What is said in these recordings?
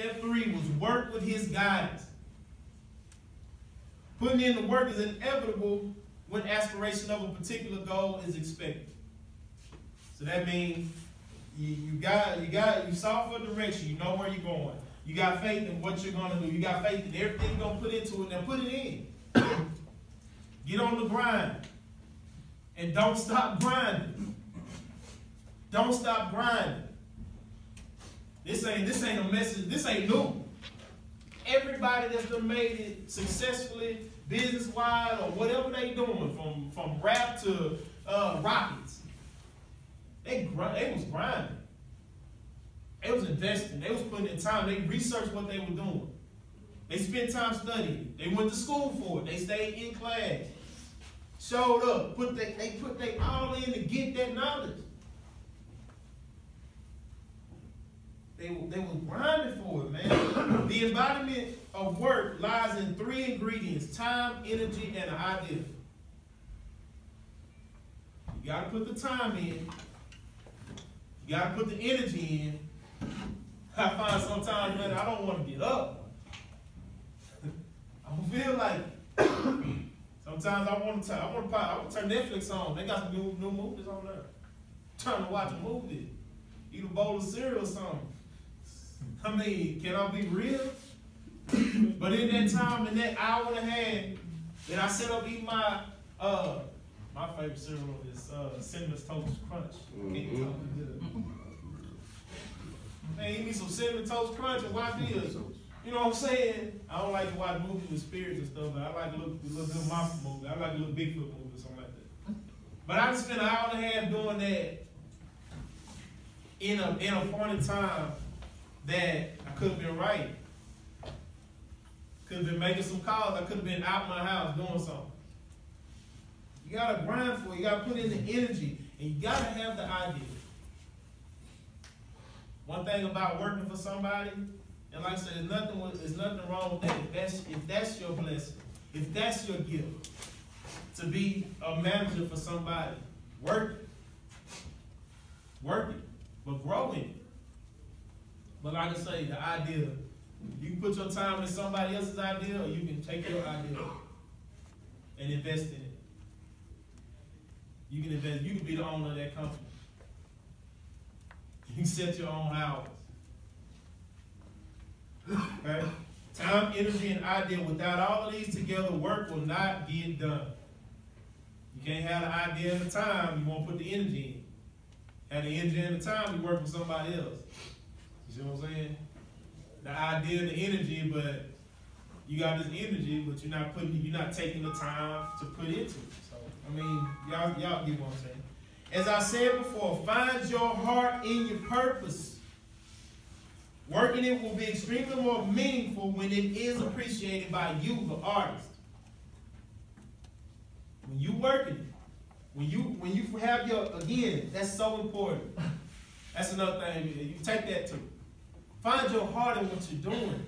Step three was work with his guidance. Putting in the work is inevitable when aspiration of a particular goal is expected. So that means you, you got you got you saw for direction, you know where you're going. You got faith in what you're gonna do. You got faith in everything you're gonna put into it. Now put it in. Get on the grind. And don't stop grinding. Don't stop grinding. This ain't this ain't a message, this ain't new. Everybody that's done made it successfully, business-wise, or whatever they doing, from, from rap to uh, rockets, they, they was grinding. They was investing. They was putting in time. They researched what they were doing. They spent time studying. They went to school for it. They stayed in class. Showed up. Put they, they put they all in to get that knowledge. They, they was grinding for it, man. the embodiment of work lies in three ingredients: time, energy, and an idea. You gotta put the time in. You gotta put the energy in. I find sometimes, man, I don't want to get up. I don't feel like. sometimes I want to. I want to. I want to turn Netflix on. They got some new new movies on there. Trying to watch a movie, eat a bowl of cereal or something. I mean, can I be real? but in that time, in that hour and a half, that I set up eating my uh my favorite cereal is uh cinnamon toast crunch. Mm-hmm. Man, eat me some cinnamon toast crunch and watch this. You know what I'm saying? I don't like to watch movies with spirits and stuff, but I like little, a little good monster movie. I like a little Bigfoot movie or something like that. But I just spent an hour and a half doing that in a in a point in time that I could have been right. Could have been making some calls. I could have been out my house doing something. You gotta grind for it. You gotta put in the energy, and you gotta have the idea. One thing about working for somebody, and like I said, there's nothing, there's nothing wrong with that. If that's, if that's your blessing, if that's your gift, to be a manager for somebody, work it. Work it, but grow in it. But like I say, the idea, you put your time in somebody else's idea, or you can take your idea and invest in it. You can invest, you can be the owner of that company. You can set your own hours. Okay? Time, energy, and idea. Without all of these together, work will not get done. You can't have the idea and the time, you won't put the energy in. Have the energy and the time, you work for somebody else. You see what I'm saying? The idea, the energy, but you got this energy, but you're not putting, you're not taking the time to put into it. So, I mean, y'all, y'all get what I'm saying. As I said before, find your heart in your purpose. Working it will be extremely more meaningful when it is appreciated by you, the artist. When you working it, when you when you have your again, that's so important. That's another thing. You take that too. Find your heart in what you're doing.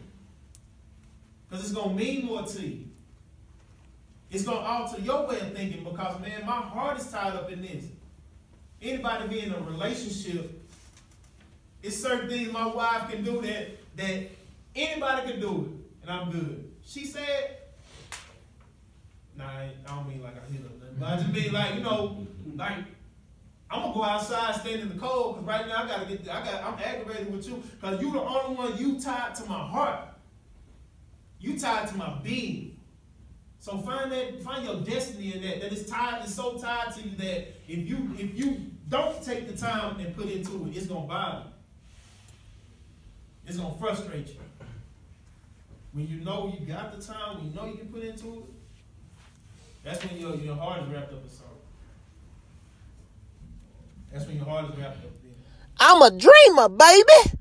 Because it's going to mean more to you. It's going to alter your way of thinking because, man, my heart is tied up in this. Anybody be in a relationship, it's certain things my wife can do that, that anybody can do it, and I'm good. She said, nah, I don't mean like I hit her, but I just mean like, you know, like I'm gonna go outside, stand in the cold, because right now I gotta get, I got, I'm aggravated with you, because you the only one you tied to my heart. You tied to my being. So find that, find your destiny in that. That is tied, is so tied to you that if you, if you don't take the time and put into it, it's gonna bother you. It's gonna frustrate you. When you know you got the time, when you know you can put into it, that's when your, your heart is wrapped up in something. That's when your heart is wrapped up. I'm a dreamer, baby.